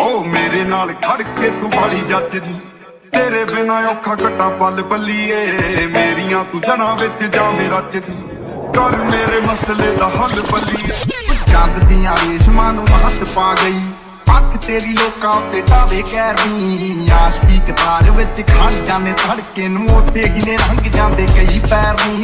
ਓ ਮੇਰੇ ਨਾਲ ਖੜ ਕੇ ਤੂੰ ਵਾਲੀ ਜੱਜਦੀ ਤੇਰੇ ਬਿਨਾ ਔਖਾ ਘਟਾ ਪਲ ਬੱਲੀਏ। ਮੇਰੀਆਂ ਤੂੰ ਜਣਾ ਵਿੱਚ ਜਾ ਮੇਰਾ ਚਿੱਤ। ਕਰ ਮੇਰੇ ਮਸਲੇ ਦਾ ਹੱਲ ਬੱਲੀਏ। ਚੰਦ ਦੀਆਂ ਰੇਸ਼ਮਾਂ ਨੂੰ ਹੱਥ ਪਾ ਗਈ। ਅੱਖ ਤੇਰੀ ਲੋਕਾਂ ਉੱਤੇ ਢਾਵੇ ਕਹਿਰੀ ਆਸ਼ਕੀ ਕਤਾਰ ਵਿੱਚ ਖੜ ਜਾਂਦੇ, ਧੜਕੇ ਨੂੰ ਉੱਤੇ ਗਿਨੇ ਰੰਗ ਜਾਂਦੇ ਕਈ ਪੈਰ ਨਹੀਂ